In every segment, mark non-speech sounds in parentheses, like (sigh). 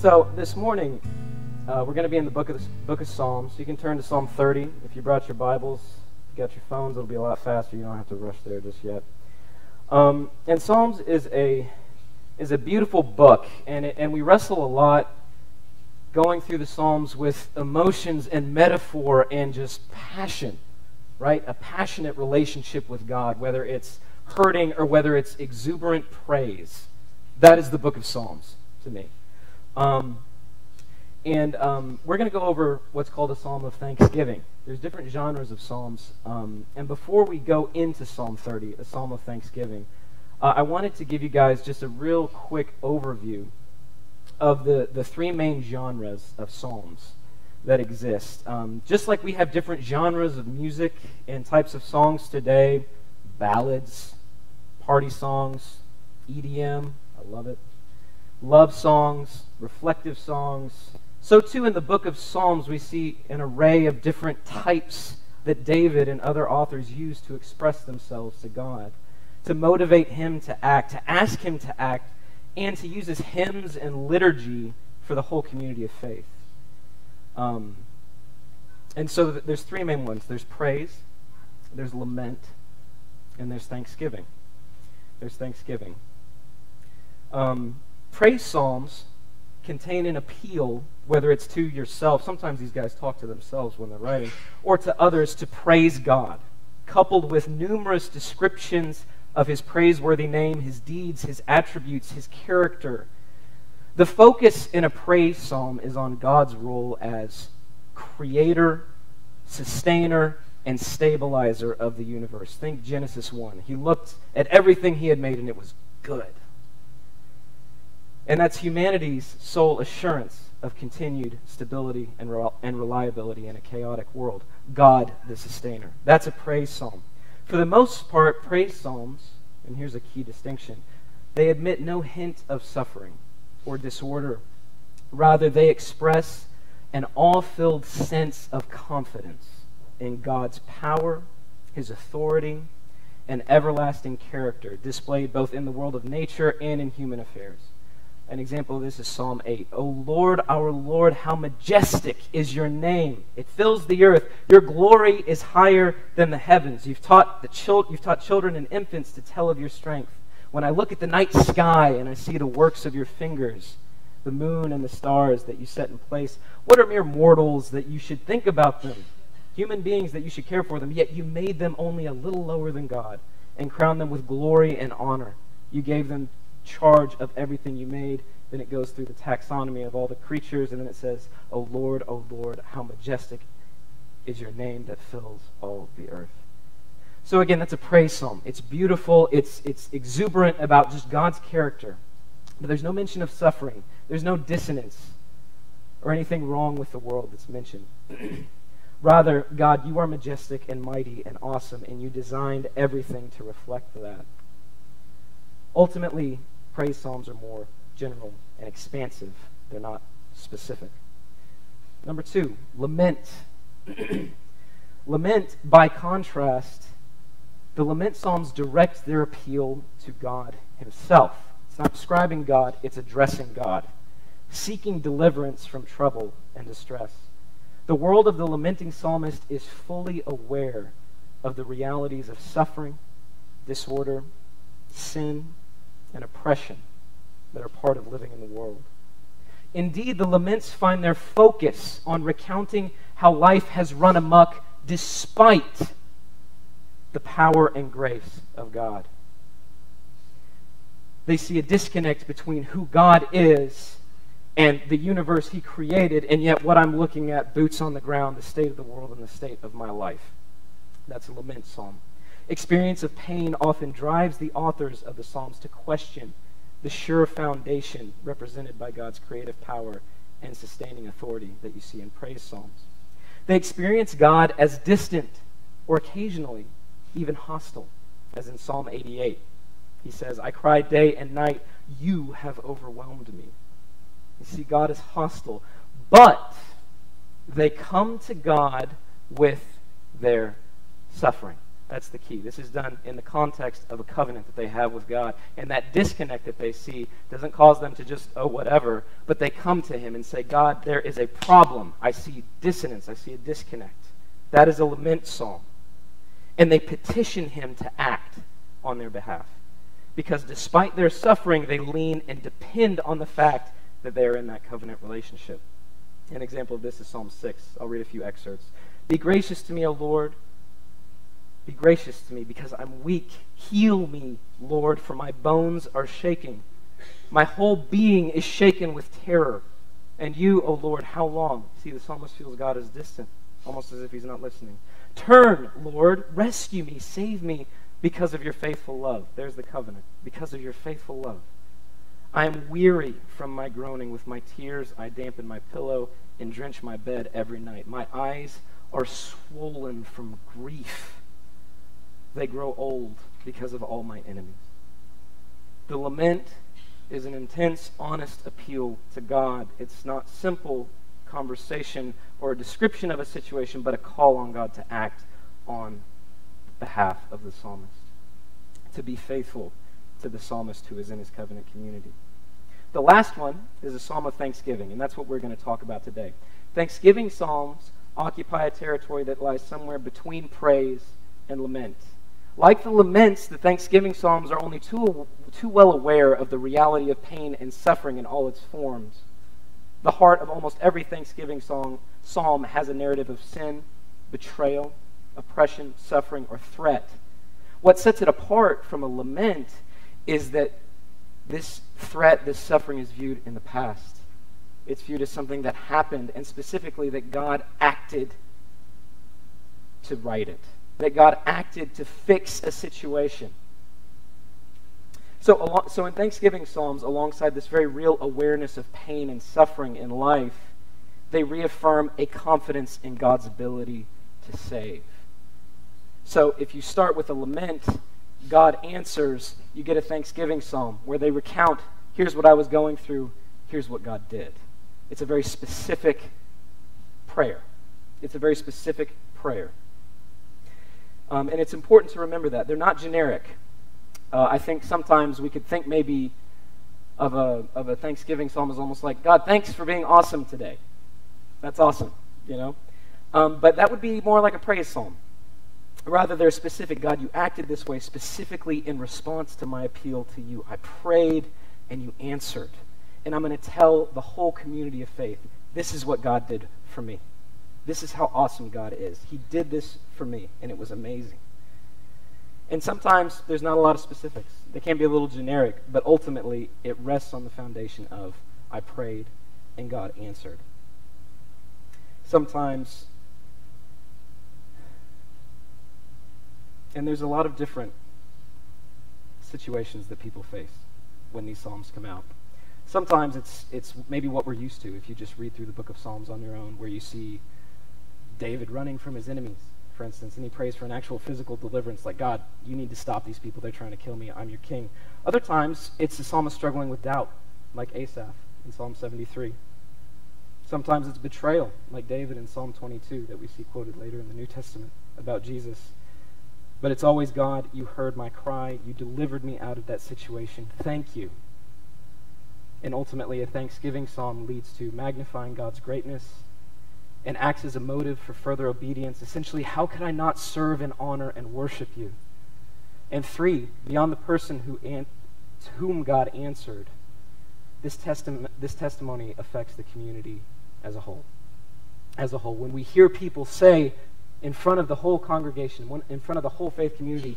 So this morning, uh, we're going to be in the book of the book of Psalms. You can turn to Psalm 30 if you brought your Bibles. You got your phones, it'll be a lot faster. You don't have to rush there just yet. Um, and Psalms is a is a beautiful book, and it, and we wrestle a lot going through the Psalms with emotions and metaphor and just passion, right? A passionate relationship with God, whether it's hurting or whether it's exuberant praise. That is the book of Psalms to me. Um, and um, we're going to go over what's called a psalm of thanksgiving. There's different genres of psalms. Um, and before we go into Psalm 30, a psalm of thanksgiving, uh, I wanted to give you guys just a real quick overview of the, the three main genres of psalms that exist. Um, just like we have different genres of music and types of songs today ballads, party songs, EDM, I love it, love songs, reflective songs. So, too, in the book of Psalms, we see an array of different types that David and other authors use to express themselves to God, to motivate him to act, to ask him to act, and to use his hymns and liturgy for the whole community of faith. Um, and so there's three main ones there's praise, there's lament, and there's thanksgiving. There's thanksgiving. Um, praise psalms contain an appeal, whether it's to yourself, sometimes these guys talk to themselves when they're writing, or to others to praise God, coupled with numerous descriptions of his praiseworthy name, his deeds, his attributes, his character. The focus in a praise psalm is on God's role as creator, sustainer, and stabilizer of the universe. Think Genesis 1. He looked at everything he had made and it was good. And that's humanity's sole assurance of continued stability and, and reliability in a chaotic world. God, the sustainer. That's a praise psalm. For the most part, praise psalms, and here's a key distinction, they admit no hint of suffering or disorder. Rather, they express an awe filled sense of confidence in God's power, his authority, and everlasting character displayed both in the world of nature and in human affairs. An example of this is Psalm 8. O Lord, our Lord, how majestic is your name. It fills the earth. Your glory is higher than the heavens. You've taught, the chil- you've taught children and infants to tell of your strength. When I look at the night sky and I see the works of your fingers, the moon and the stars that you set in place, what are mere mortals that you should think about them? Human beings that you should care for them, yet you made them only a little lower than God and crowned them with glory and honor. You gave them charge of everything you made. Then it goes through the taxonomy of all the creatures, and then it says, O Lord, O Lord, how majestic is your name that fills all the earth. So again, that's a praise psalm. It's beautiful, it's, it's exuberant about just God's character. But there's no mention of suffering, there's no dissonance or anything wrong with the world that's mentioned. (clears throat) Rather, God, you are majestic and mighty and awesome, and you designed everything to reflect that. Ultimately, praise psalms are more general and expansive, they're not specific. Number two, lament. (clears throat) lament, by contrast, the lament psalms direct their appeal to God Himself. It's not describing God, it's addressing God, seeking deliverance from trouble and distress. The world of the lamenting psalmist is fully aware of the realities of suffering, disorder, sin, and oppression that are part of living in the world. Indeed, the laments find their focus on recounting how life has run amuck despite the power and grace of God. They see a disconnect between who God is and the universe He created, and yet what I'm looking at, boots on the ground, the state of the world and the state of my life. That's a lament psalm. Experience of pain often drives the authors of the Psalms to question the sure foundation represented by God's creative power and sustaining authority that you see in praise Psalms. They experience God as distant or occasionally even hostile, as in Psalm 88. He says, I cry day and night, you have overwhelmed me. You see, God is hostile, but they come to God with their suffering. That's the key. This is done in the context of a covenant that they have with God. And that disconnect that they see doesn't cause them to just, oh, whatever, but they come to Him and say, God, there is a problem. I see dissonance. I see a disconnect. That is a lament psalm. And they petition Him to act on their behalf. Because despite their suffering, they lean and depend on the fact that they are in that covenant relationship. An example of this is Psalm 6. I'll read a few excerpts. Be gracious to me, O Lord. Be gracious to me because I'm weak. Heal me, Lord, for my bones are shaking. My whole being is shaken with terror. And you, O Lord, how long? See, the psalmist feels God is distant, almost as if he's not listening. Turn, Lord, rescue me, save me because of your faithful love. There's the covenant. Because of your faithful love. I am weary from my groaning. With my tears, I dampen my pillow and drench my bed every night. My eyes are swollen from grief. They grow old because of all my enemies. The lament is an intense, honest appeal to God. It's not simple conversation or a description of a situation, but a call on God to act on behalf of the psalmist, to be faithful to the psalmist who is in his covenant community. The last one is a psalm of thanksgiving, and that's what we're going to talk about today. Thanksgiving psalms occupy a territory that lies somewhere between praise and lament. Like the laments, the thanksgiving psalms are only too, too well aware of the reality of pain and suffering in all its forms. The heart of almost every thanksgiving song, psalm has a narrative of sin, betrayal, oppression, suffering, or threat. What sets it apart from a lament is that this threat, this suffering is viewed in the past. It's viewed as something that happened, and specifically that God acted to right it, that God acted to fix a situation. So, so in Thanksgiving Psalms, alongside this very real awareness of pain and suffering in life, they reaffirm a confidence in God's ability to save. So if you start with a lament, God answers, you get a thanksgiving psalm where they recount, here's what I was going through, here's what God did. It's a very specific prayer. It's a very specific prayer. Um, and it's important to remember that. They're not generic. Uh, I think sometimes we could think maybe of a, of a Thanksgiving psalm as almost like, God, thanks for being awesome today. That's awesome, you know? Um, but that would be more like a praise psalm. Rather, they're specific. God, you acted this way specifically in response to my appeal to you. I prayed and you answered. And I'm going to tell the whole community of faith this is what God did for me. This is how awesome God is. He did this for me, and it was amazing. And sometimes there's not a lot of specifics. They can be a little generic, but ultimately it rests on the foundation of I prayed and God answered. Sometimes And there's a lot of different situations that people face when these Psalms come out. Sometimes it's, it's maybe what we're used to if you just read through the book of Psalms on your own, where you see David running from his enemies, for instance, and he prays for an actual physical deliverance, like, God, you need to stop these people. They're trying to kill me. I'm your king. Other times, it's the psalmist struggling with doubt, like Asaph in Psalm 73. Sometimes it's betrayal, like David in Psalm 22, that we see quoted later in the New Testament about Jesus. But it's always God, you heard my cry. You delivered me out of that situation. Thank you. And ultimately, a thanksgiving psalm leads to magnifying God's greatness and acts as a motive for further obedience. Essentially, how can I not serve and honor and worship you? And three, beyond the person who an- to whom God answered, this, testi- this testimony affects the community as a whole. As a whole, when we hear people say, in front of the whole congregation, in front of the whole faith community,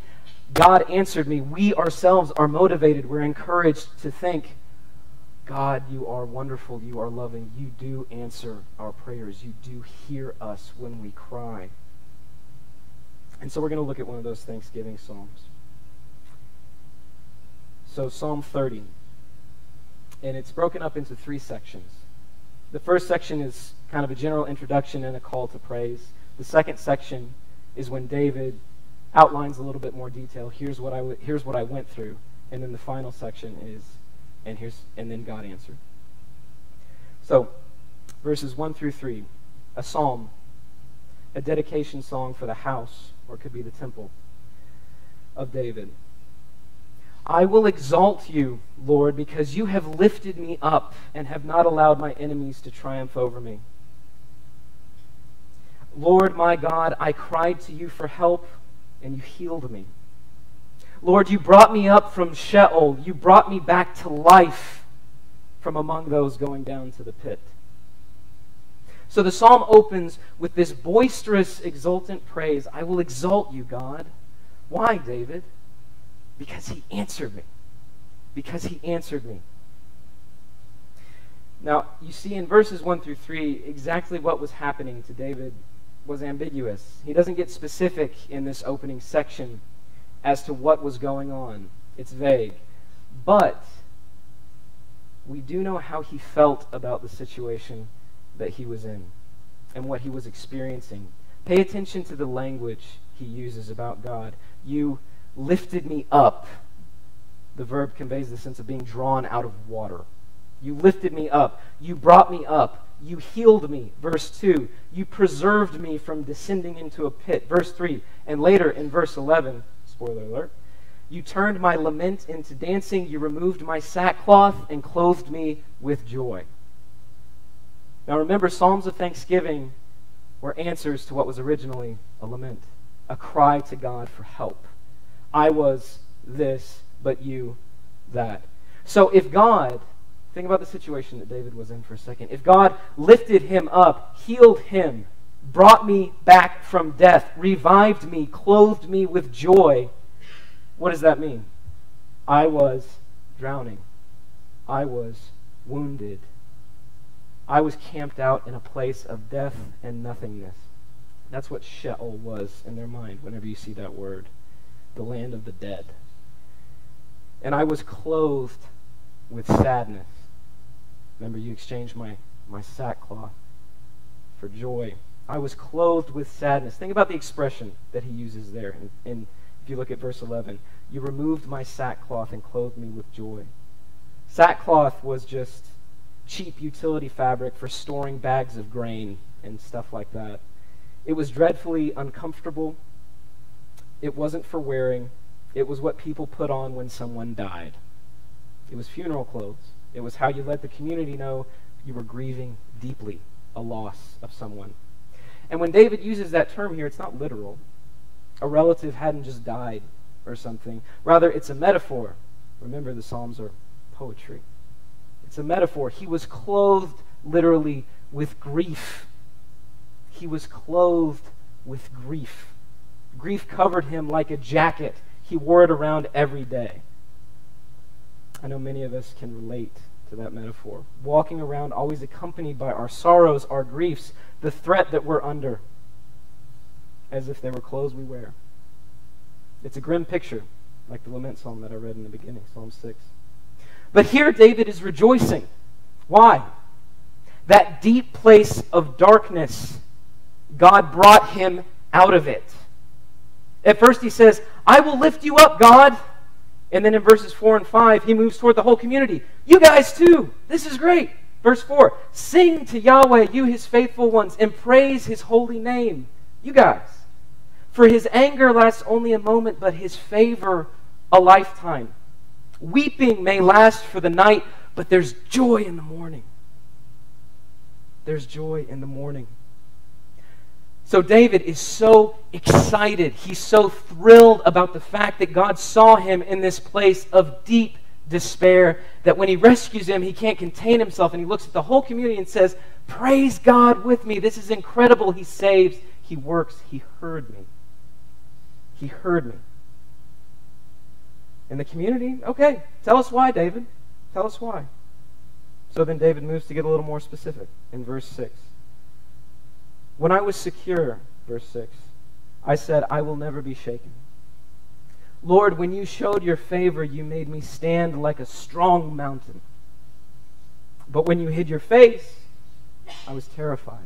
God answered me. We ourselves are motivated. We're encouraged to think, God, you are wonderful. You are loving. You do answer our prayers. You do hear us when we cry. And so we're going to look at one of those Thanksgiving Psalms. So, Psalm 30. And it's broken up into three sections. The first section is kind of a general introduction and a call to praise. The second section is when David outlines a little bit more detail. Here's what I w- here's what I went through, and then the final section is, and here's and then God answered. So, verses one through three, a psalm, a dedication song for the house, or it could be the temple, of David. I will exalt you, Lord, because you have lifted me up and have not allowed my enemies to triumph over me. Lord my God, I cried to you for help, and you healed me. Lord, you brought me up from Sheol. You brought me back to life from among those going down to the pit. So the psalm opens with this boisterous, exultant praise I will exalt you, God. Why, David? Because he answered me. Because he answered me. Now, you see in verses 1 through 3 exactly what was happening to David was ambiguous. He doesn't get specific in this opening section as to what was going on. It's vague. But we do know how he felt about the situation that he was in and what he was experiencing. Pay attention to the language he uses about God. You lifted me up. The verb conveys the sense of being drawn out of water. You lifted me up. You brought me up. You healed me. Verse 2. You preserved me from descending into a pit. Verse 3. And later in verse 11, spoiler alert, you turned my lament into dancing. You removed my sackcloth and clothed me with joy. Now remember, Psalms of Thanksgiving were answers to what was originally a lament, a cry to God for help. I was this, but you that. So if God, think about the situation that David was in for a second. If God lifted him up, healed him, brought me back from death, revived me, clothed me with joy, what does that mean? I was drowning. I was wounded. I was camped out in a place of death and nothingness. That's what Sheol was in their mind whenever you see that word the land of the dead. And I was clothed with sadness. Remember, you exchanged my, my sackcloth for joy. I was clothed with sadness. Think about the expression that he uses there. And, and if you look at verse 11, you removed my sackcloth and clothed me with joy. Sackcloth was just cheap utility fabric for storing bags of grain and stuff like that. It was dreadfully uncomfortable. It wasn't for wearing. It was what people put on when someone died. It was funeral clothes. It was how you let the community know you were grieving deeply a loss of someone. And when David uses that term here, it's not literal. A relative hadn't just died or something. Rather, it's a metaphor. Remember, the Psalms are poetry. It's a metaphor. He was clothed literally with grief. He was clothed with grief. Grief covered him like a jacket. He wore it around every day. I know many of us can relate to that metaphor. Walking around always accompanied by our sorrows, our griefs, the threat that we're under, as if they were clothes we wear. It's a grim picture, like the lament psalm that I read in the beginning, Psalm 6. But here David is rejoicing. Why? That deep place of darkness, God brought him out of it. At first he says, I will lift you up, God. And then in verses 4 and 5, he moves toward the whole community. You guys too. This is great. Verse 4 Sing to Yahweh, you his faithful ones, and praise his holy name. You guys. For his anger lasts only a moment, but his favor a lifetime. Weeping may last for the night, but there's joy in the morning. There's joy in the morning. So David is so excited. He's so thrilled about the fact that God saw him in this place of deep despair that when he rescues him, he can't contain himself. And he looks at the whole community and says, Praise God with me. This is incredible. He saves, he works. He heard me. He heard me in the community. Okay, tell us why, David. Tell us why. So then David moves to get a little more specific in verse 6. When I was secure, verse 6, I said, I will never be shaken. Lord, when you showed your favor, you made me stand like a strong mountain. But when you hid your face, I was terrified.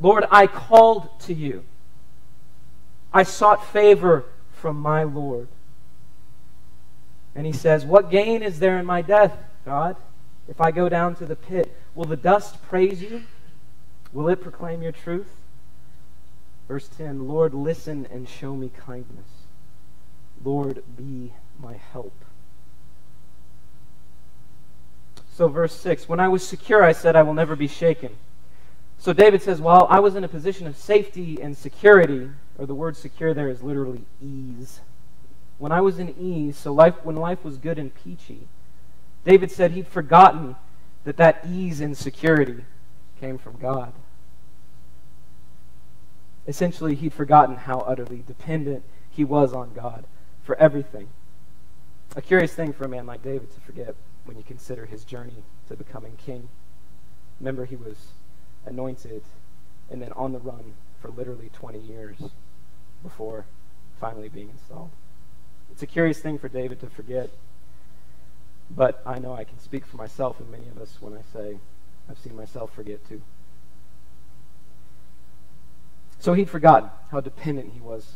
Lord, I called to you. I sought favor from my Lord. And he says, What gain is there in my death, God? If I go down to the pit, will the dust praise you? Will it proclaim your truth? Verse 10 Lord, listen and show me kindness. Lord, be my help. So, verse 6 When I was secure, I said, I will never be shaken. So, David says, While I was in a position of safety and security, or the word secure there is literally ease. When I was in ease, so life, when life was good and peachy, David said he'd forgotten that that ease and security came from God. Essentially, he'd forgotten how utterly dependent he was on God for everything. A curious thing for a man like David to forget when you consider his journey to becoming king. Remember, he was anointed and then on the run for literally 20 years before finally being installed. It's a curious thing for David to forget, but I know I can speak for myself and many of us when I say I've seen myself forget too. So he'd forgotten how dependent he was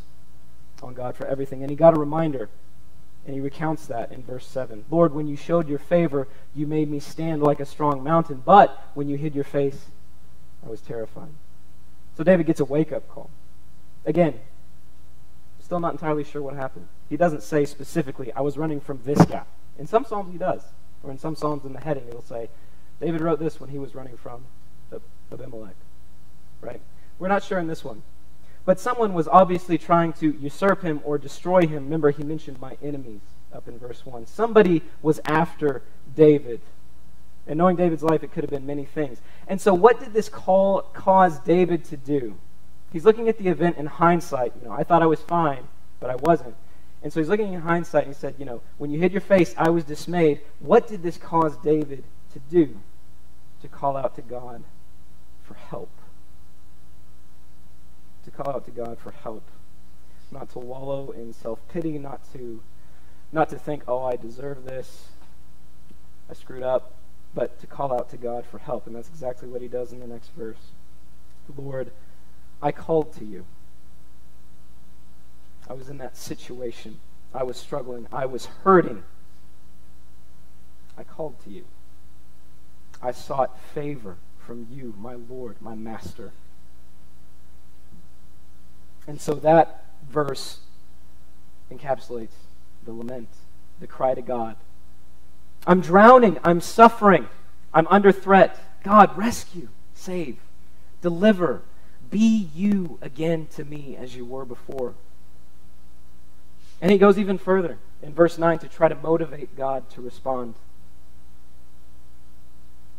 on God for everything, and he got a reminder and he recounts that in verse 7. Lord, when you showed your favor, you made me stand like a strong mountain, but when you hid your face, I was terrified. So David gets a wake up call. Again, still not entirely sure what happened. He doesn't say specifically, I was running from this guy. In some Psalms, he does. Or in some Psalms, in the heading, it'll say, David wrote this when he was running from Abimelech. Right? We're not sure in this one. But someone was obviously trying to usurp him or destroy him. Remember, he mentioned my enemies up in verse 1. Somebody was after David. And knowing David's life, it could have been many things. And so, what did this call cause David to do? He's looking at the event in hindsight. You know, I thought I was fine, but I wasn't. And so he's looking in hindsight and he said, You know, when you hid your face, I was dismayed. What did this cause David to do? To call out to God for help to call out to God for help, not to wallow in self-pity, not to not to think, "Oh, I deserve this. I screwed up," but to call out to God for help, and that's exactly what he does in the next verse. Lord, I called to you. I was in that situation. I was struggling. I was hurting. I called to you. I sought favor from you, my Lord, my Master. And so that verse encapsulates the lament, the cry to God. I'm drowning. I'm suffering. I'm under threat. God, rescue, save, deliver. Be you again to me as you were before. And he goes even further in verse 9 to try to motivate God to respond.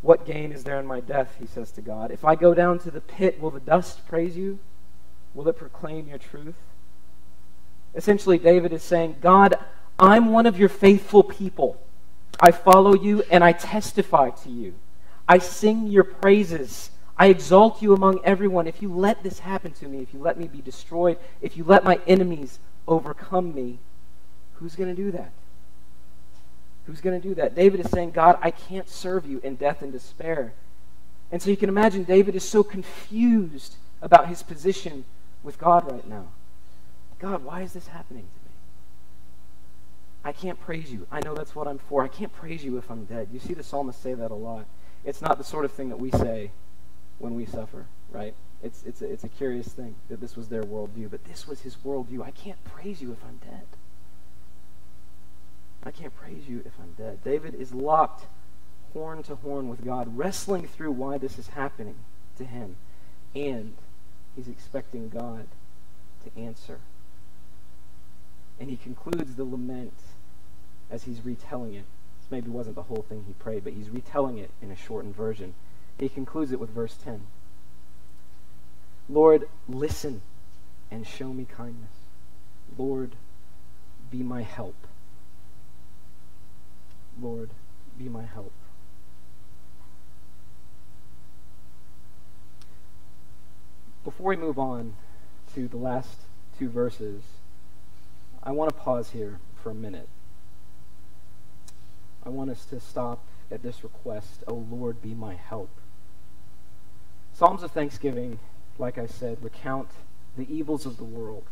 What gain is there in my death, he says to God? If I go down to the pit, will the dust praise you? Will it proclaim your truth? Essentially, David is saying, God, I'm one of your faithful people. I follow you and I testify to you. I sing your praises. I exalt you among everyone. If you let this happen to me, if you let me be destroyed, if you let my enemies overcome me, who's going to do that? Who's going to do that? David is saying, God, I can't serve you in death and despair. And so you can imagine David is so confused about his position with God right now. God, why is this happening to me? I can't praise you. I know that's what I'm for. I can't praise you if I'm dead. You see the psalmist say that a lot. It's not the sort of thing that we say when we suffer, right? It's, it's, a, it's a curious thing that this was their worldview, but this was his worldview. I can't praise you if I'm dead. I can't praise you if I'm dead. David is locked horn to horn with God, wrestling through why this is happening to him. And He's expecting God to answer. And he concludes the lament as he's retelling it. This maybe wasn't the whole thing he prayed, but he's retelling it in a shortened version. He concludes it with verse 10 Lord, listen and show me kindness. Lord, be my help. Lord, be my help. Before we move on to the last two verses, I want to pause here for a minute. I want us to stop at this request, O Lord, be my help. Psalms of Thanksgiving, like I said, recount the evils of the world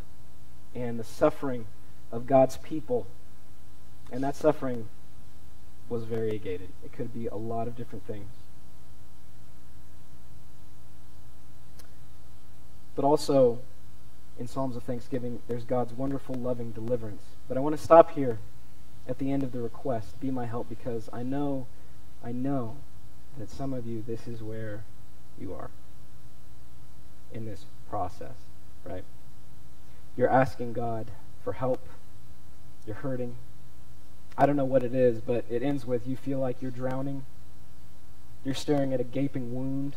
and the suffering of God's people. And that suffering was variegated. It could be a lot of different things. But also in Psalms of Thanksgiving, there's God's wonderful, loving deliverance. But I want to stop here at the end of the request. Be my help because I know, I know that some of you, this is where you are in this process, right? You're asking God for help. You're hurting. I don't know what it is, but it ends with you feel like you're drowning. You're staring at a gaping wound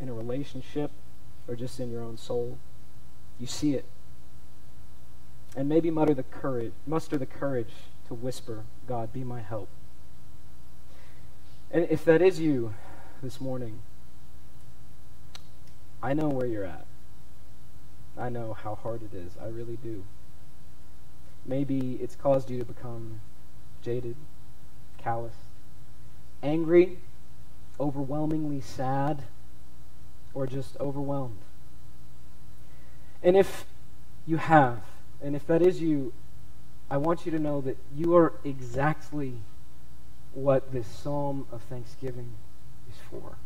in a relationship or just in your own soul. You see it. And maybe mutter the courage, muster the courage to whisper, God, be my help. And if that is you this morning, I know where you're at. I know how hard it is. I really do. Maybe it's caused you to become jaded, callous, angry, overwhelmingly sad, or just overwhelmed. And if you have, and if that is you, I want you to know that you are exactly what this psalm of thanksgiving is for.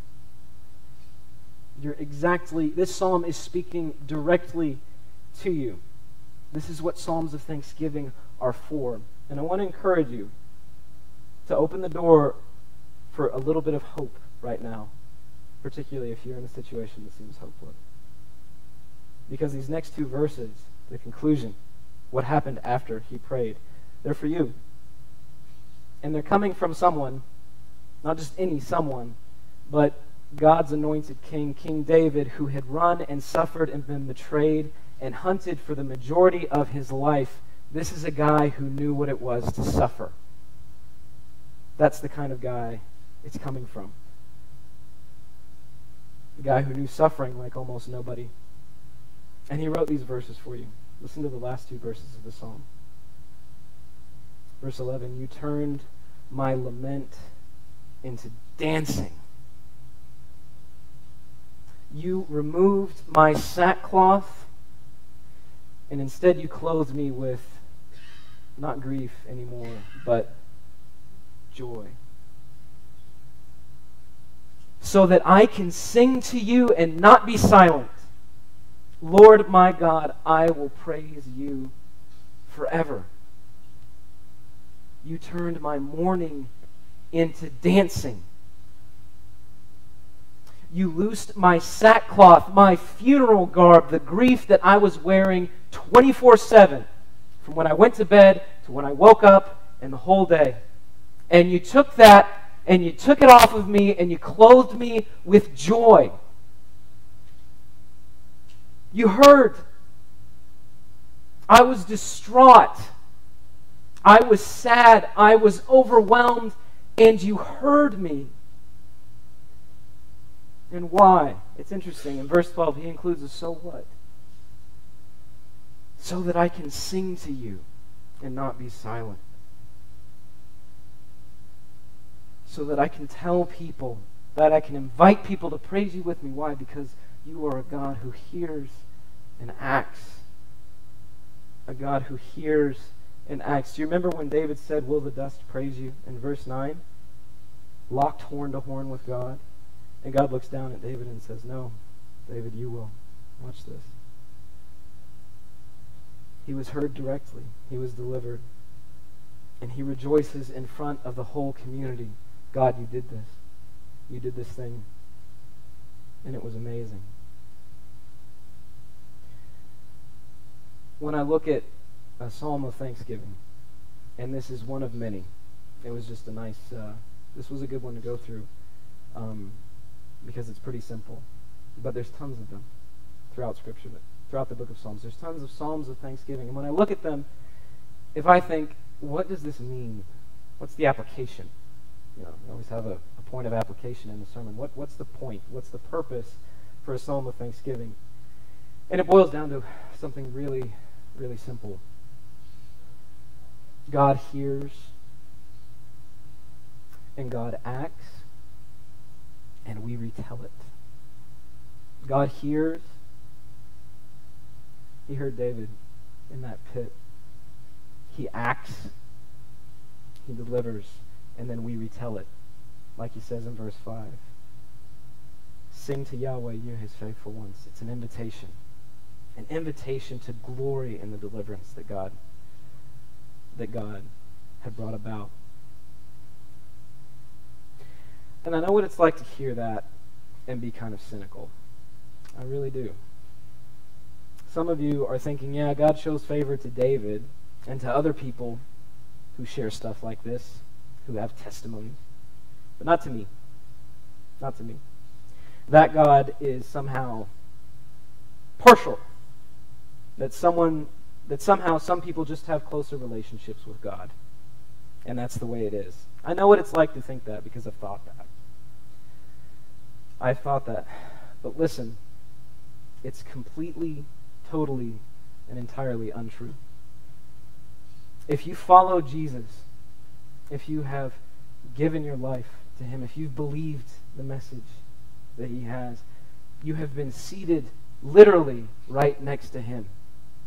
You're exactly, this psalm is speaking directly to you. This is what psalms of thanksgiving are for. And I want to encourage you to open the door for a little bit of hope right now, particularly if you're in a situation that seems hopeless. Because these next two verses, the conclusion, what happened after he prayed, they're for you. And they're coming from someone, not just any someone, but God's anointed king, King David, who had run and suffered and been betrayed and hunted for the majority of his life. This is a guy who knew what it was to suffer. That's the kind of guy it's coming from. A guy who knew suffering like almost nobody. And he wrote these verses for you. Listen to the last two verses of the psalm. Verse 11 You turned my lament into dancing. You removed my sackcloth, and instead you clothed me with not grief anymore, but joy. So that I can sing to you and not be silent. Lord my God, I will praise you forever. You turned my mourning into dancing. You loosed my sackcloth, my funeral garb, the grief that I was wearing 24 7, from when I went to bed to when I woke up and the whole day. And you took that and you took it off of me and you clothed me with joy. You heard. I was distraught. I was sad. I was overwhelmed. And you heard me. And why? It's interesting. In verse 12, he includes a so what? So that I can sing to you and not be silent. So that I can tell people, that I can invite people to praise you with me. Why? Because you are a God who hears and acts. A God who hears and acts. Do you remember when David said, Will the dust praise you? in verse 9? Locked horn to horn with God. And God looks down at David and says, No, David, you will. Watch this. He was heard directly, he was delivered. And he rejoices in front of the whole community. God, you did this. You did this thing. And it was amazing. When I look at a psalm of thanksgiving, and this is one of many, it was just a nice, uh, this was a good one to go through. Um, because it's pretty simple. But there's tons of them throughout Scripture, throughout the book of Psalms. There's tons of Psalms of thanksgiving. And when I look at them, if I think, what does this mean? What's the application? You know, we always have a, a point of application in the sermon. What, what's the point? What's the purpose for a psalm of thanksgiving? And it boils down to something really, really simple. God hears and God acts and we retell it. God hears. He heard David in that pit. He acts. He delivers. And then we retell it, like he says in verse 5. Sing to Yahweh, you his faithful ones. It's an invitation. an invitation to glory in the deliverance that God that God had brought about. And I know what it's like to hear that and be kind of cynical. I really do. Some of you are thinking, yeah, God shows favor to David and to other people who share stuff like this, who have testimonies, but not to me. Not to me. That God is somehow partial. That someone that somehow some people just have closer relationships with God. And that's the way it is. I know what it's like to think that because I've thought that. I've thought that. But listen, it's completely, totally, and entirely untrue. If you follow Jesus, if you have given your life to Him, if you've believed the message that He has, you have been seated literally right next to Him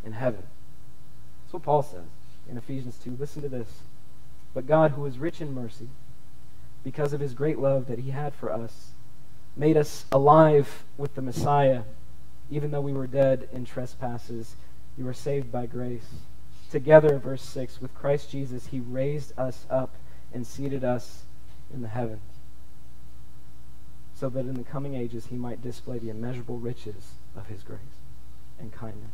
in heaven. That's what Paul says in Ephesians 2. Listen to this. But God, who is rich in mercy, because of His great love that He had for us, made us alive with the Messiah, even though we were dead in trespasses. You were saved by grace. Together, verse 6, with Christ Jesus, He raised us up and seated us in the heavens, so that in the coming ages He might display the immeasurable riches of His grace and kindness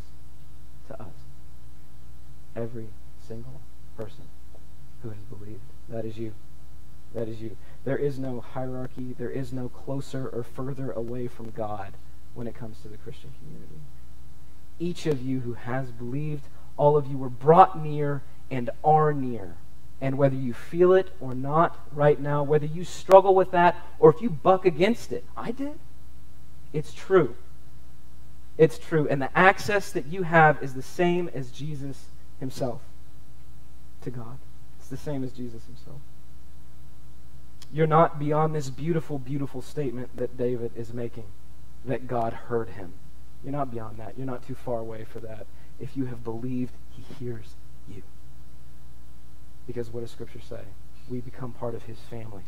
to us. Every single person who has believed. That is you. That is you. There is no hierarchy. There is no closer or further away from God when it comes to the Christian community. Each of you who has believed, all of you were brought near and are near. And whether you feel it or not right now, whether you struggle with that or if you buck against it, I did. It's true. It's true. And the access that you have is the same as Jesus himself to God. It's the same as Jesus himself. You're not beyond this beautiful, beautiful statement that David is making that God heard him. You're not beyond that. You're not too far away for that. If you have believed, he hears you. Because what does Scripture say? We become part of his family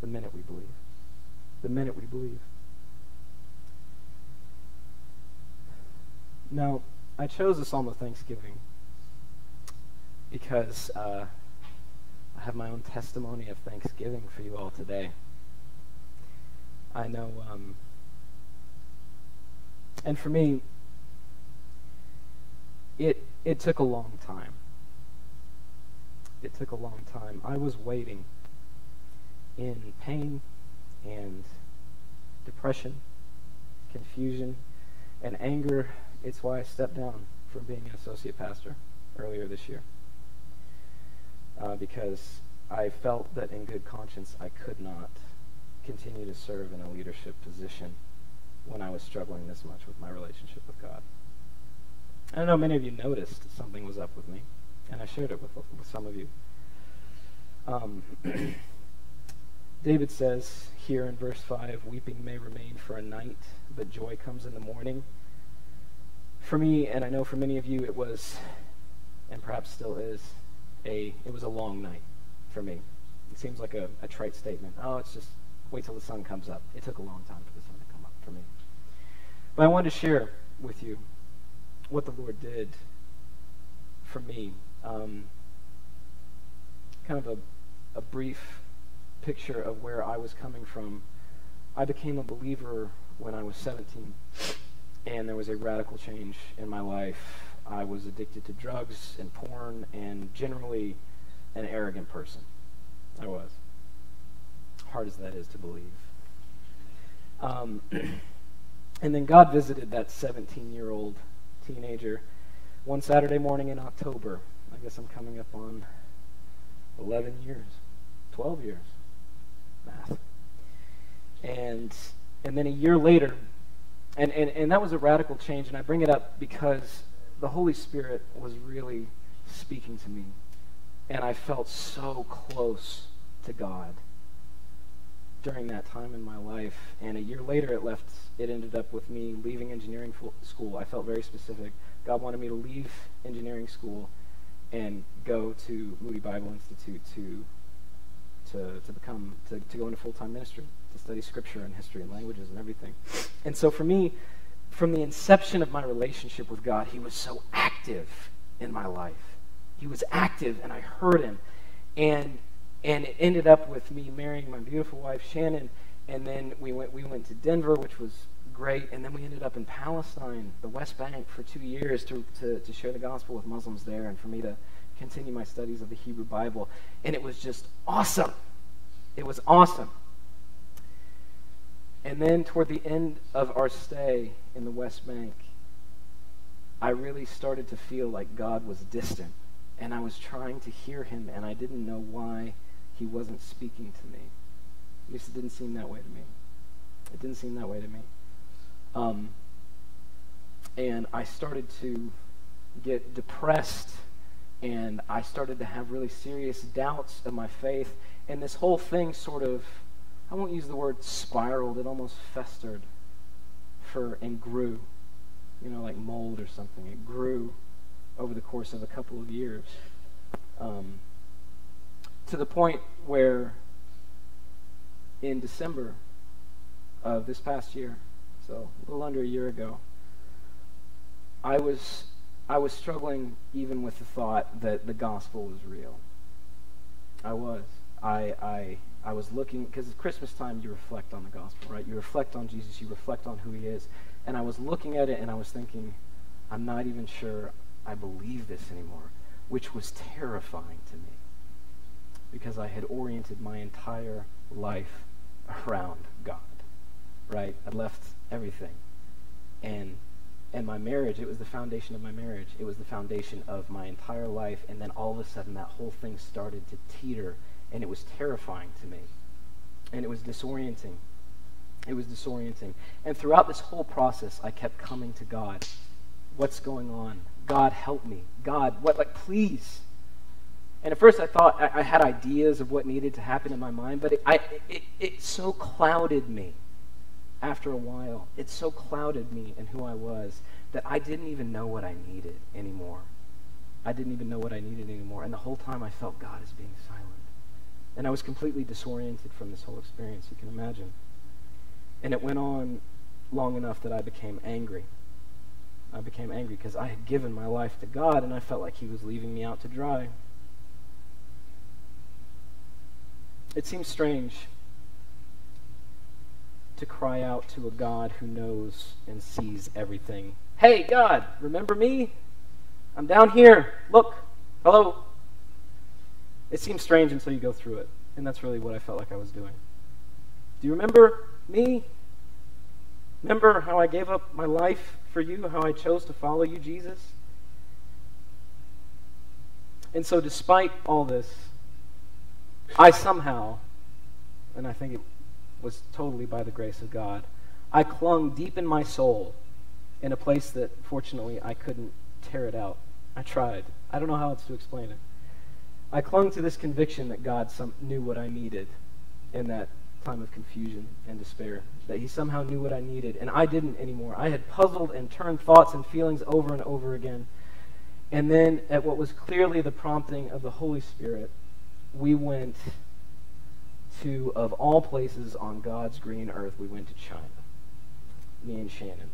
the minute we believe. The minute we believe. Now, I chose a psalm of thanksgiving because uh, I have my own testimony of thanksgiving for you all today. I know, um, and for me, it it took a long time. It took a long time. I was waiting in pain and depression, confusion, and anger. It's why I stepped down from being an associate pastor earlier this year uh, because I felt that in good conscience I could not continue to serve in a leadership position when I was struggling this much with my relationship with God. I don't know many of you noticed something was up with me, and I shared it with, with some of you. Um, (clears throat) David says here in verse 5 Weeping may remain for a night, but joy comes in the morning. For me, and I know for many of you, it was, and perhaps still is, a it was a long night for me. It seems like a, a trite statement. Oh, it's just wait till the sun comes up. It took a long time for the sun to come up for me. But I wanted to share with you what the Lord did for me. Um, kind of a, a brief picture of where I was coming from. I became a believer when I was 17, and there was a radical change in my life I was addicted to drugs and porn and generally an arrogant person. I was. Hard as that is to believe. Um, (clears throat) and then God visited that 17 year old teenager one Saturday morning in October. I guess I'm coming up on 11 years, 12 years. Math. And, and then a year later, and, and, and that was a radical change, and I bring it up because the Holy Spirit was really speaking to me. And I felt so close to God during that time in my life. And a year later, it left. It ended up with me leaving engineering school. I felt very specific. God wanted me to leave engineering school and go to Moody Bible Institute to to, to become to, to go into full time ministry, to study scripture and history and languages and everything. And so for me, from the inception of my relationship with God, He was so active in my life. He was active, and I heard Him. And, and it ended up with me marrying my beautiful wife, Shannon. And then we went, we went to Denver, which was great. And then we ended up in Palestine, the West Bank, for two years to, to, to share the gospel with Muslims there and for me to continue my studies of the Hebrew Bible. And it was just awesome. It was awesome. And then toward the end of our stay in the West Bank, I really started to feel like God was distant. And I was trying to hear him, and I didn't know why he wasn't speaking to me. At least it didn't seem that way to me. It didn't seem that way to me. Um, and I started to get depressed, and I started to have really serious doubts of my faith. And this whole thing sort of I won't use the word spiraled, it almost festered for and grew. You know, like mold or something. It grew over the course of a couple of years. Um, to the point where in December of this past year, so a little under a year ago, I was I was struggling even with the thought that the gospel was real. I was. I I I was looking, because at Christmas time you reflect on the gospel, right? You reflect on Jesus, you reflect on who he is. And I was looking at it and I was thinking, I'm not even sure I believe this anymore, which was terrifying to me because I had oriented my entire life around God, right? I left everything. And and my marriage, it was the foundation of my marriage. It was the foundation of my entire life. And then all of a sudden, that whole thing started to teeter and it was terrifying to me. And it was disorienting. It was disorienting. And throughout this whole process, I kept coming to God. What's going on? God, help me. God, what, like, please. And at first I thought I, I had ideas of what needed to happen in my mind, but it, I, it, it so clouded me after a while. It so clouded me and who I was that I didn't even know what I needed anymore. I didn't even know what I needed anymore. And the whole time I felt God is being silent. And I was completely disoriented from this whole experience, you can imagine. And it went on long enough that I became angry. I became angry because I had given my life to God and I felt like He was leaving me out to dry. It seems strange to cry out to a God who knows and sees everything. Hey, God, remember me? I'm down here. Look. Hello. It seems strange until you go through it. And that's really what I felt like I was doing. Do you remember me? Remember how I gave up my life for you, how I chose to follow you, Jesus? And so, despite all this, I somehow, and I think it was totally by the grace of God, I clung deep in my soul in a place that, fortunately, I couldn't tear it out. I tried. I don't know how else to explain it. I clung to this conviction that God some, knew what I needed in that time of confusion and despair, that He somehow knew what I needed, and I didn't anymore. I had puzzled and turned thoughts and feelings over and over again. And then, at what was clearly the prompting of the Holy Spirit, we went to, of all places on God's green earth, we went to China. Me and Shannon.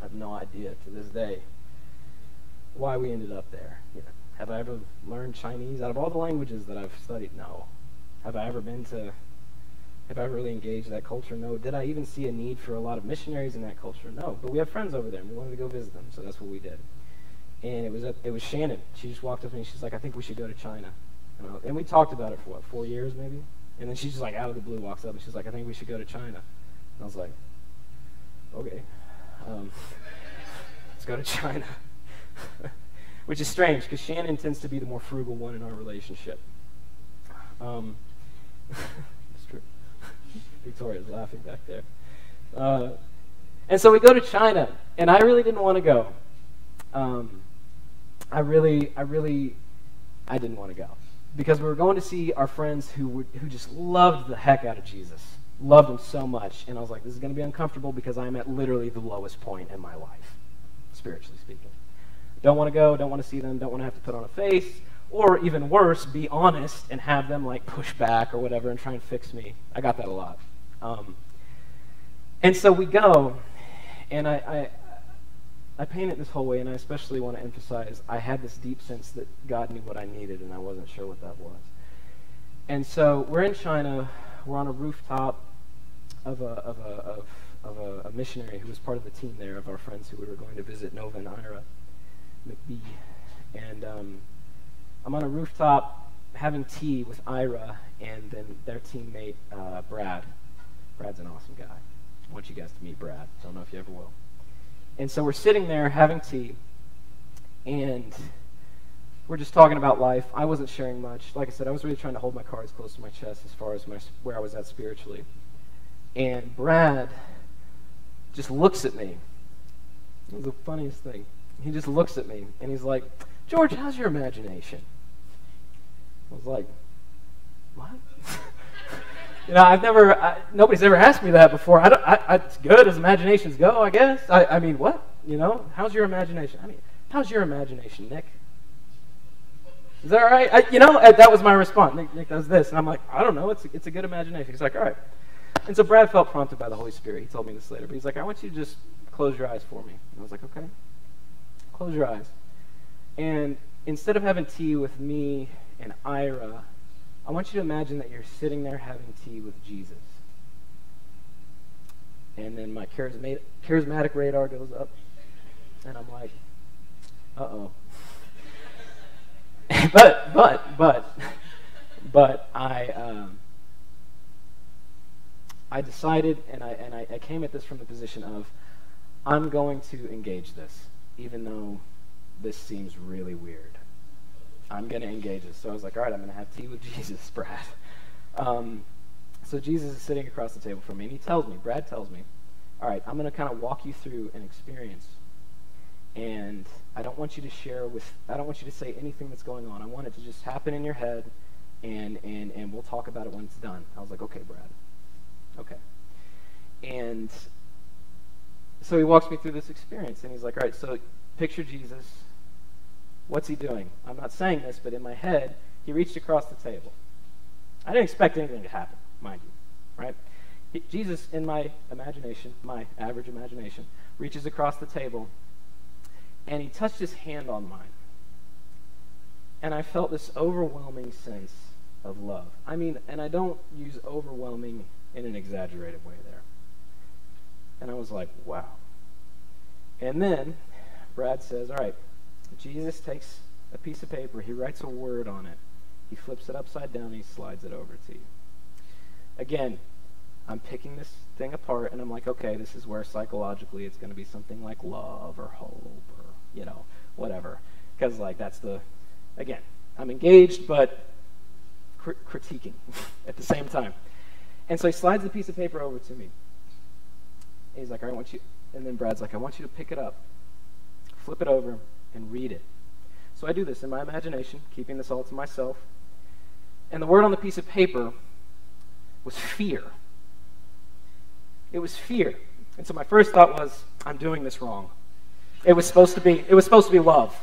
I have no idea to this day why we ended up there. Have I ever learned Chinese? Out of all the languages that I've studied, no. Have I ever been to, have I ever really engaged that culture? No. Did I even see a need for a lot of missionaries in that culture? No. But we have friends over there, and we wanted to go visit them, so that's what we did. And it was it was Shannon. She just walked up to me. and She's like, "I think we should go to China." And, I, and we talked about it for what four years maybe. And then she's just like out of the blue walks up and she's like, "I think we should go to China." And I was like, "Okay, um, let's go to China." (laughs) which is strange because Shannon tends to be the more frugal one in our relationship. Um, (laughs) it's true. Victoria's laughing back there. Uh, and so we go to China, and I really didn't want to go. Um, I really, I really, I didn't want to go because we were going to see our friends who would, who just loved the heck out of Jesus, loved him so much, and I was like, this is going to be uncomfortable because I'm at literally the lowest point in my life, spiritually speaking. Don't want to go, don't want to see them, don't want to have to put on a face, or even worse, be honest and have them like push back or whatever and try and fix me. I got that a lot. Um, and so we go, And I, I, I paint it this whole way, and I especially want to emphasize I had this deep sense that God knew what I needed, and I wasn't sure what that was. And so we're in China. We're on a rooftop of a, of a, of, of a, a missionary who was part of the team there of our friends who we were going to visit, Nova and Ira McBee. And um, I'm on a rooftop having tea with Ira and then their teammate, uh, Brad. Brad's an awesome guy. I want you guys to meet Brad. Don't know if you ever will. And so we're sitting there having tea, and we're just talking about life. I wasn't sharing much. Like I said, I was really trying to hold my cards close to my chest as far as my, where I was at spiritually. And Brad just looks at me. It was the funniest thing. He just looks at me, and he's like, George, how's your imagination? I was like, what? (laughs) you know, I've never, I, nobody's ever asked me that before. I I, I, it's good as imaginations go, I guess. I, I mean, what? You know, how's your imagination? I mean, how's your imagination, Nick? Is that all right? I, you know, uh, that was my response. Nick, Nick does this. And I'm like, I don't know. It's a, it's a good imagination. He's like, all right. And so Brad felt prompted by the Holy Spirit. He told me this later. But he's like, I want you to just close your eyes for me. And I was like, okay. Close your eyes. And instead of having tea with me and Ira, I want you to imagine that you're sitting there having tea with Jesus. And then my charismatic, radar goes up, and I'm like, uh oh. (laughs) but, but, but, but I, um, I decided, and I, and I, I came at this from the position of, I'm going to engage this, even though this seems really weird. I'm going to engage this. So I was like, all right, I'm going to have tea with (laughs) Jesus, Brad. Um, so Jesus is sitting across the table from me, and he tells me, Brad tells me, all right, I'm going to kind of walk you through an experience. And I don't want you to share with, I don't want you to say anything that's going on. I want it to just happen in your head, and, and, and we'll talk about it when it's done. I was like, okay, Brad. Okay. And so he walks me through this experience, and he's like, all right, so picture Jesus What's he doing? I'm not saying this, but in my head, he reached across the table. I didn't expect anything to happen, mind you, right? He, Jesus, in my imagination, my average imagination, reaches across the table and he touched his hand on mine. And I felt this overwhelming sense of love. I mean, and I don't use overwhelming in an exaggerated way there. And I was like, wow. And then Brad says, all right, Jesus takes a piece of paper, he writes a word on it, he flips it upside down, and he slides it over to you. Again, I'm picking this thing apart, and I'm like, okay, this is where psychologically it's going to be something like love or hope or, you know, whatever. Because, like, that's the, again, I'm engaged, but cr- critiquing (laughs) at the same time. And so he slides the piece of paper over to me. And he's like, I want you, and then Brad's like, I want you to pick it up, flip it over, and read it. So I do this in my imagination, keeping this all to myself. And the word on the piece of paper was fear. It was fear. And so my first thought was, I'm doing this wrong. It was supposed to be, it was supposed to be love.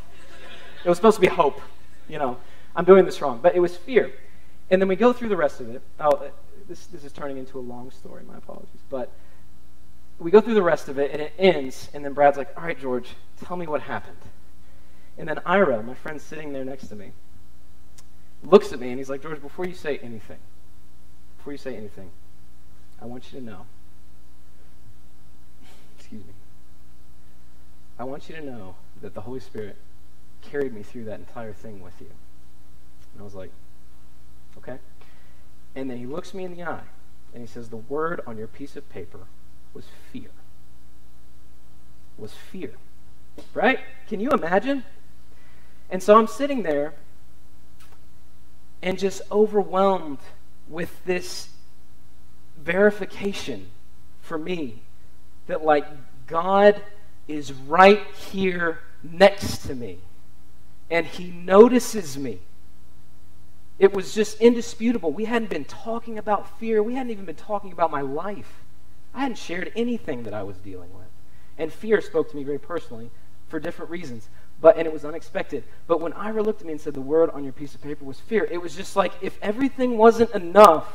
It was supposed to be hope. You know, I'm doing this wrong. But it was fear. And then we go through the rest of it. Oh, uh, this, this is turning into a long story. My apologies. But we go through the rest of it, and it ends. And then Brad's like, All right, George, tell me what happened. And then Ira, my friend sitting there next to me, looks at me and he's like, George, before you say anything, before you say anything, I want you to know, (laughs) excuse me, I want you to know that the Holy Spirit carried me through that entire thing with you. And I was like, okay. And then he looks me in the eye and he says, the word on your piece of paper was fear. Was fear. Right? Can you imagine? And so I'm sitting there and just overwhelmed with this verification for me that, like, God is right here next to me and He notices me. It was just indisputable. We hadn't been talking about fear, we hadn't even been talking about my life. I hadn't shared anything that I was dealing with. And fear spoke to me very personally for different reasons. But and it was unexpected. But when Ira looked at me and said the word on your piece of paper was fear, it was just like if everything wasn't enough,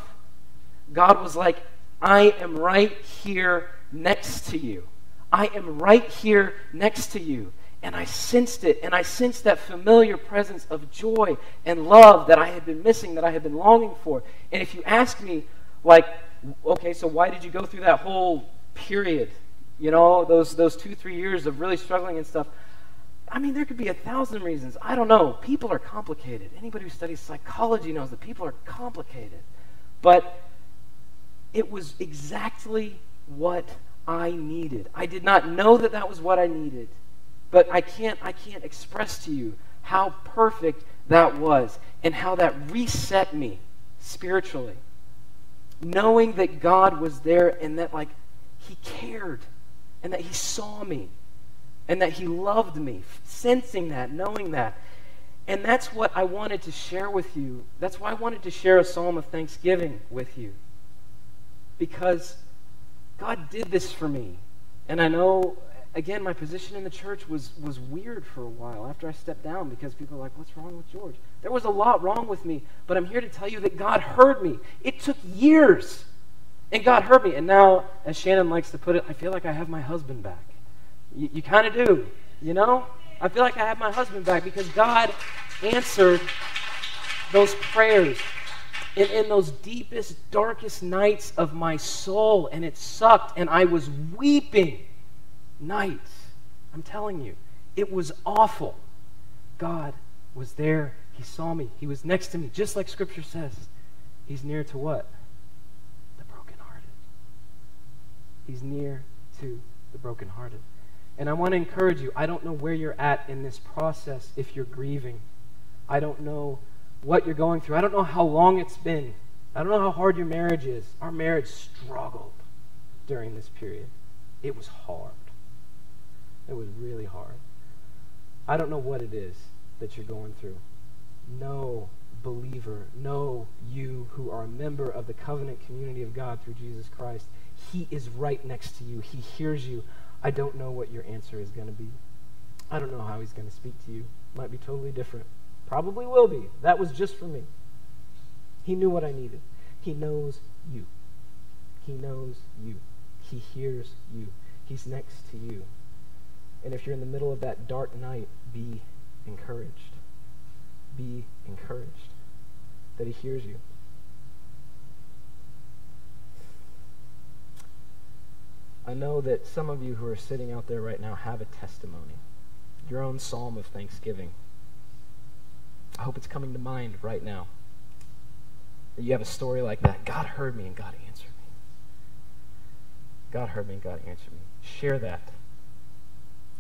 God was like, I am right here next to you. I am right here next to you. And I sensed it, and I sensed that familiar presence of joy and love that I had been missing, that I had been longing for. And if you ask me, like, okay, so why did you go through that whole period? You know, those, those two, three years of really struggling and stuff. I mean, there could be a thousand reasons. I don't know. People are complicated. Anybody who studies psychology knows that people are complicated. But it was exactly what I needed. I did not know that that was what I needed, but I can't I can't express to you how perfect that was and how that reset me spiritually. Knowing that God was there and that like he cared and that he saw me and that he loved me, sensing that, knowing that. And that's what I wanted to share with you. That's why I wanted to share a psalm of thanksgiving with you. Because God did this for me. And I know, again, my position in the church was, was weird for a while after I stepped down because people were like, what's wrong with George? There was a lot wrong with me, but I'm here to tell you that God heard me. It took years, and God heard me. And now, as Shannon likes to put it, I feel like I have my husband back. You, you kind of do, you know? I feel like I have my husband back because God answered those prayers in, in those deepest, darkest nights of my soul, and it sucked, and I was weeping nights. I'm telling you, it was awful. God was there. He saw me. He was next to me, just like Scripture says. He's near to what? The brokenhearted. He's near to the brokenhearted. And I want to encourage you. I don't know where you're at in this process if you're grieving. I don't know what you're going through. I don't know how long it's been. I don't know how hard your marriage is. Our marriage struggled during this period. It was hard. It was really hard. I don't know what it is that you're going through. No believer, no you who are a member of the covenant community of God through Jesus Christ, He is right next to you. He hears you. I don't know what your answer is going to be. I don't know how He's going to speak to you. Might be totally different. Probably will be. That was just for me. He knew what I needed. He knows you. He knows you. He hears you. He's next to you. And if you're in the middle of that dark night, be encouraged. Be encouraged that He hears you. I know that some of you who are sitting out there right now have a testimony, your own psalm of thanksgiving. I hope it's coming to mind right now. That you have a story like that. God heard me and God answered me. God heard me and God answered me. Share that.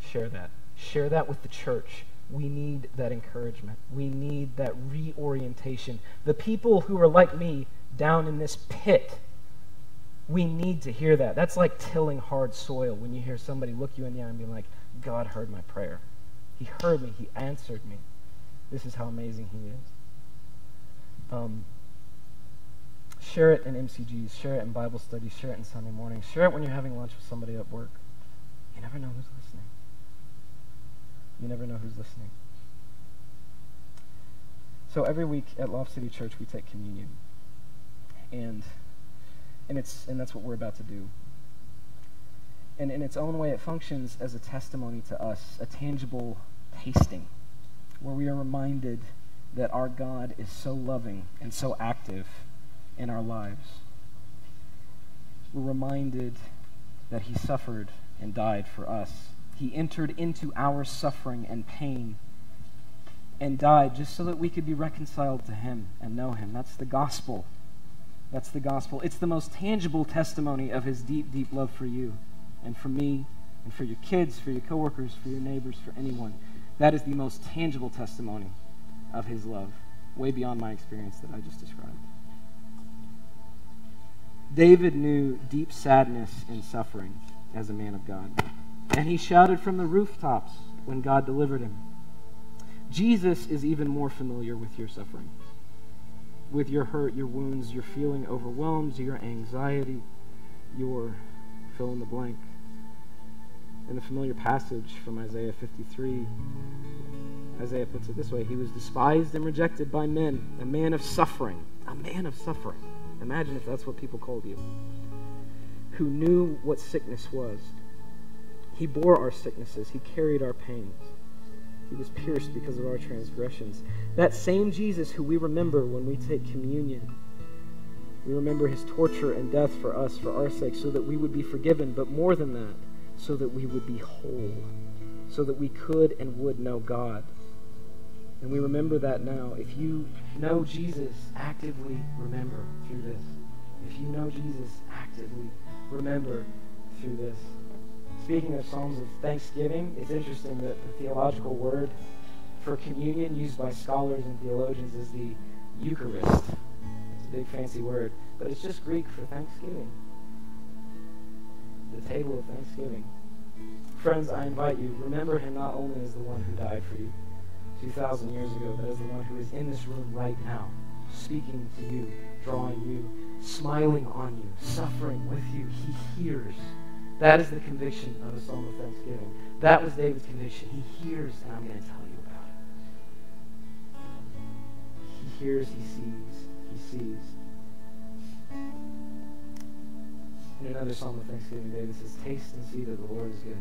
Share that. Share that with the church. We need that encouragement. We need that reorientation. The people who are like me down in this pit, we need to hear that. That's like tilling hard soil when you hear somebody look you in the eye and be like, God heard my prayer. He heard me. He answered me. This is how amazing He is. Um, share it in MCGs, share it in Bible studies, share it in Sunday mornings, share it when you're having lunch with somebody at work. You never know who's listening. You never know who's listening. So every week at Loft City Church we take communion. And and it's and that's what we're about to do. And in its own way it functions as a testimony to us, a tangible tasting where we are reminded that our God is so loving and so active in our lives. We're reminded that He suffered and died for us. He entered into our suffering and pain and died just so that we could be reconciled to Him and know Him. That's the gospel. That's the gospel. It's the most tangible testimony of His deep, deep love for you and for me and for your kids, for your coworkers, for your neighbors, for anyone. That is the most tangible testimony of his love, way beyond my experience that I just described. David knew deep sadness and suffering as a man of God, and he shouted from the rooftops when God delivered him. Jesus is even more familiar with your suffering, with your hurt, your wounds, your feeling overwhelmed, your anxiety, your fill in the blank in the familiar passage from Isaiah 53, Isaiah puts it this way He was despised and rejected by men, a man of suffering. A man of suffering. Imagine if that's what people called you. Who knew what sickness was. He bore our sicknesses, He carried our pains. He was pierced because of our transgressions. That same Jesus who we remember when we take communion. We remember his torture and death for us, for our sake, so that we would be forgiven, but more than that, so that we would be whole, so that we could and would know God. And we remember that now. If you know Jesus, actively remember through this. If you know Jesus, actively remember through this. Speaking of Psalms of Thanksgiving, it's interesting that the theological word for communion used by scholars and theologians is the Eucharist. It's a big fancy word, but it's just Greek for Thanksgiving. The table of Thanksgiving. Friends, I invite you, remember him not only as the one who died for you 2,000 years ago, but as the one who is in this room right now, speaking to you, drawing you, smiling on you, suffering with you. He hears. That is the conviction of a psalm of thanksgiving. That was David's conviction. He hears, and I'm going to tell you about it. He hears, he sees, he sees. In another psalm of thanksgiving, David says, Taste and see that the Lord is good.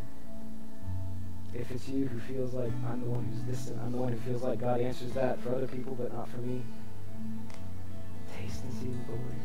If it's you who feels like I'm the one who's distant, I'm the one who feels like God answers that for other people, but not for me, taste and see that the Lord is good.